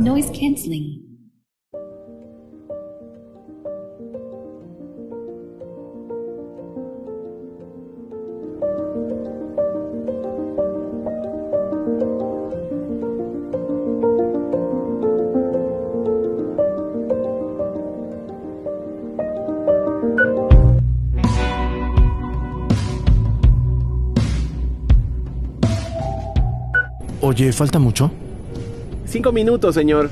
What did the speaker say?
Noise cancelling. Oye, ¿falta mucho? Cinco minutos, señor.